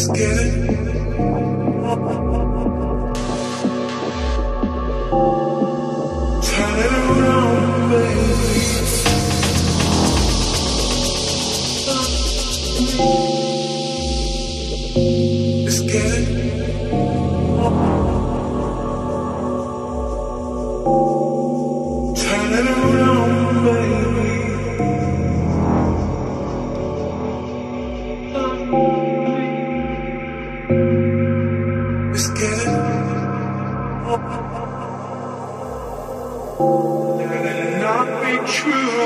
Just get it. true.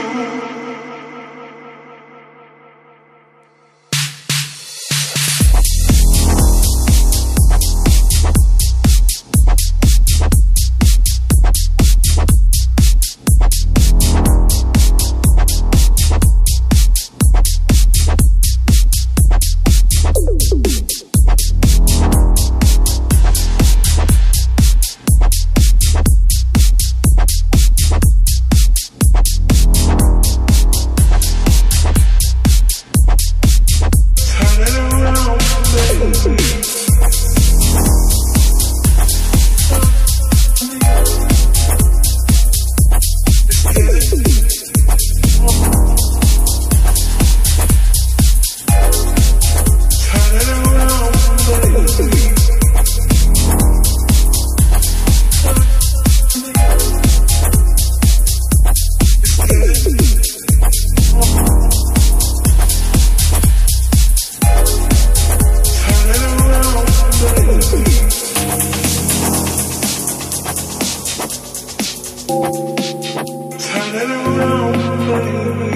now, baby.